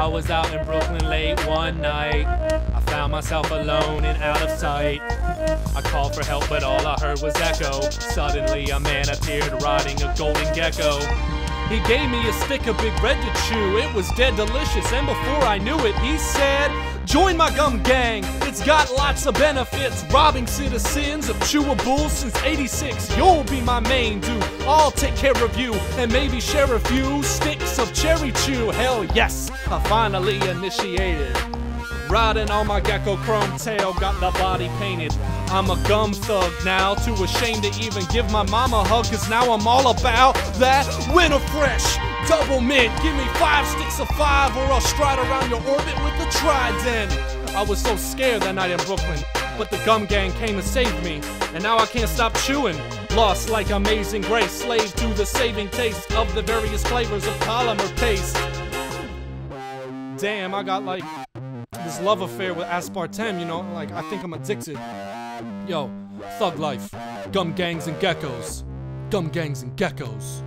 I was out in Brooklyn late one night. I found myself alone and out of sight. I called for help, but all I heard was echo. Suddenly, a man appeared riding a golden gecko. He gave me a stick of Big Red to chew. It was dead delicious, and before I knew it, he said, Join my gum gang. It's got lots of benefits. Robbing citizens of chewables since 86. You'll be my main dude. I'll take care of you and maybe share a few sticks of cherry chew. Hell yes, I finally initiated. Riding on my gecko chrome tail, got the body painted. I'm a gum thug now, too ashamed to even give my mama a hug, cause now I'm all about that winter fresh. Doublemint, give me five sticks of five, or I'll stride around your orbit with the trident. I was so scared that night in Brooklyn, but the gum gang came and saved me, and now I can't stop chewing. Lost like amazing grace, slave to the saving taste of the various flavors of polymer paste. Damn, I got like this love affair with aspartame, you know? Like, I think I'm addicted. Yo, thug life. Gum gangs and geckos. Gum gangs and geckos.